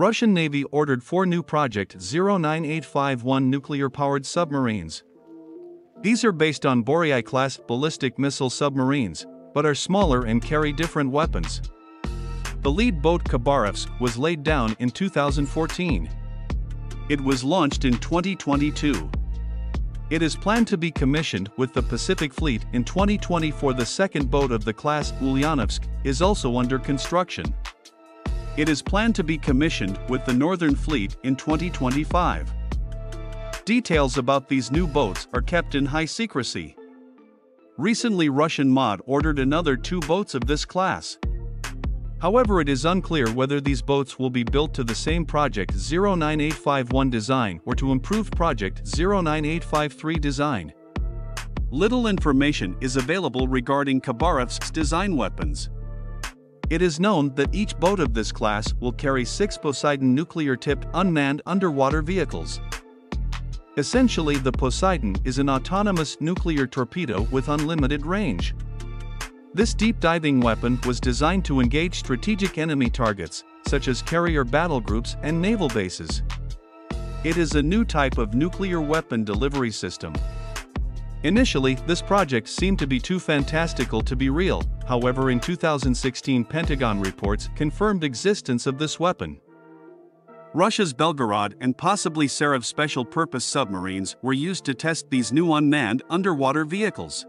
Russian Navy ordered four new Project 09851 nuclear-powered submarines. These are based on Borei-class ballistic missile submarines, but are smaller and carry different weapons. The lead boat Khabarovsk was laid down in 2014. It was launched in 2022. It is planned to be commissioned with the Pacific Fleet in 2024. The second boat of the class Ulyanovsk is also under construction. It is planned to be commissioned with the Northern Fleet in 2025. Details about these new boats are kept in high secrecy. Recently Russian MOD ordered another two boats of this class. However it is unclear whether these boats will be built to the same Project 09851 design or to improved Project 09853 design. Little information is available regarding Khabarovsk's design weapons. It is known that each boat of this class will carry six Poseidon nuclear-tipped unmanned underwater vehicles. Essentially the Poseidon is an autonomous nuclear torpedo with unlimited range. This deep-diving weapon was designed to engage strategic enemy targets, such as carrier battle groups and naval bases. It is a new type of nuclear weapon delivery system. Initially, this project seemed to be too fantastical to be real, however in 2016 Pentagon reports confirmed existence of this weapon. Russia's Belgorod and possibly Sarov special-purpose submarines were used to test these new unmanned underwater vehicles.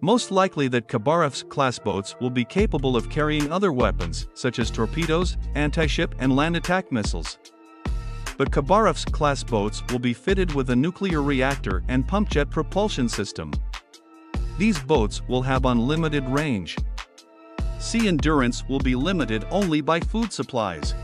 Most likely that Khabarovsk-class boats will be capable of carrying other weapons, such as torpedoes, anti-ship and land attack missiles but Khabarovsk-class boats will be fitted with a nuclear reactor and pump jet propulsion system. These boats will have unlimited range. Sea endurance will be limited only by food supplies.